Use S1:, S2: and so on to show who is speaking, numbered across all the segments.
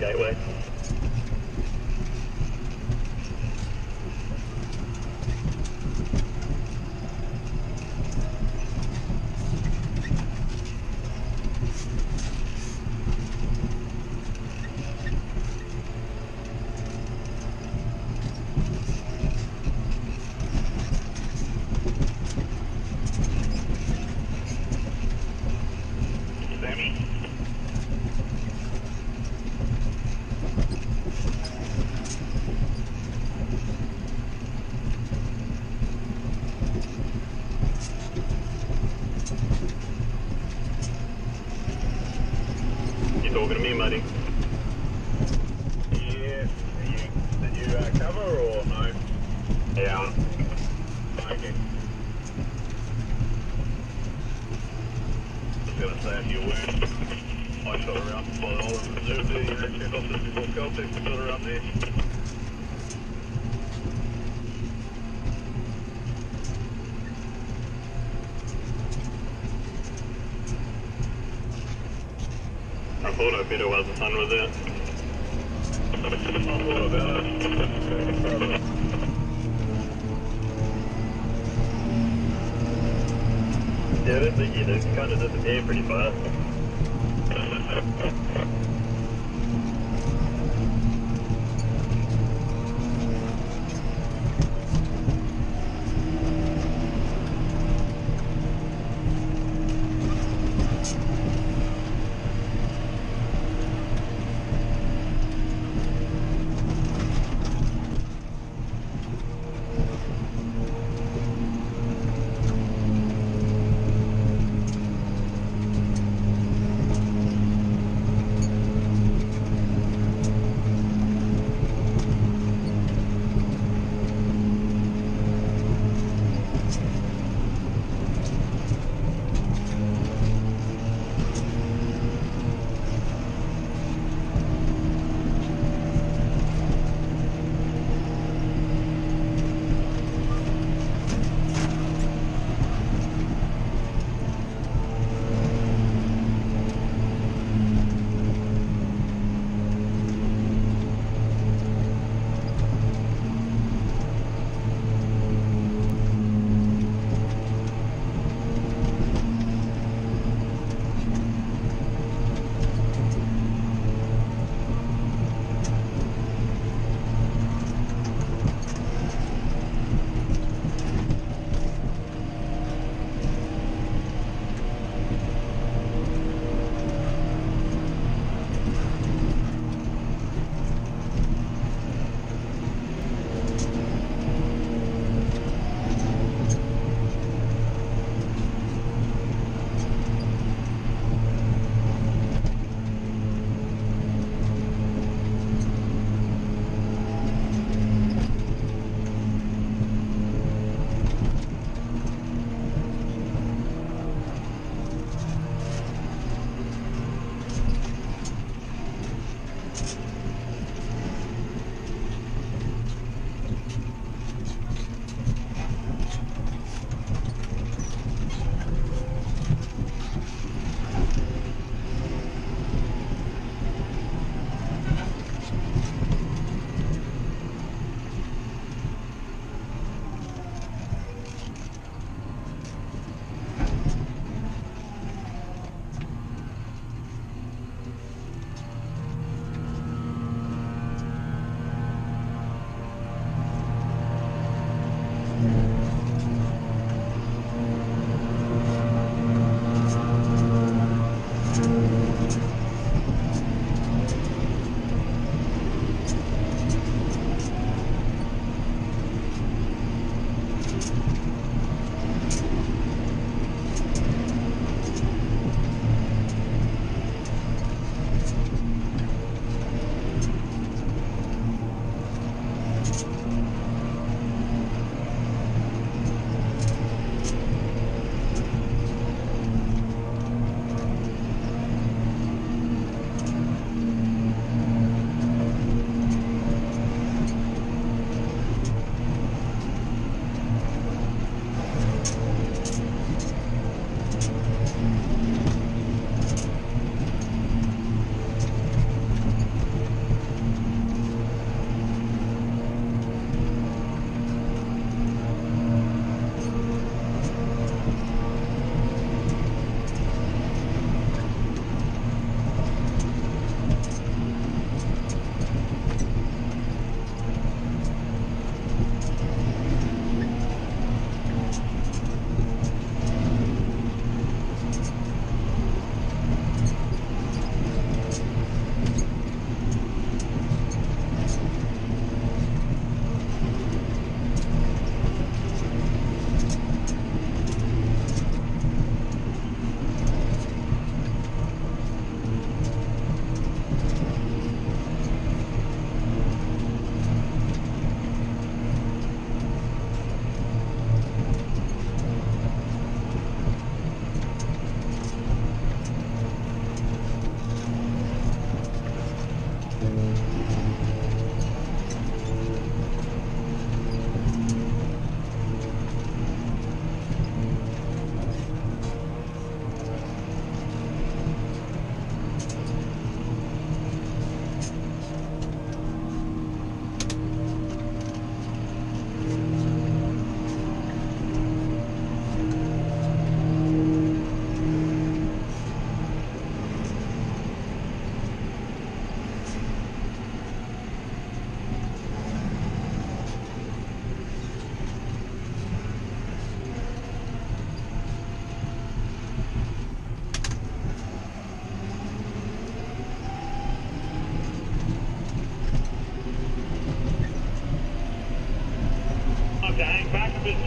S1: Gateway. You
S2: weren't, I shot around by the check before shot around there.
S1: I thought I better while the sun was out.
S2: I thought about it.
S1: Yeah, I don't think you did. kind of disappeared pretty fast.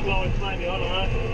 S1: slow, it's maybe on, alright?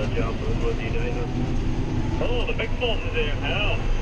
S1: that
S2: Oh, the big one is there now.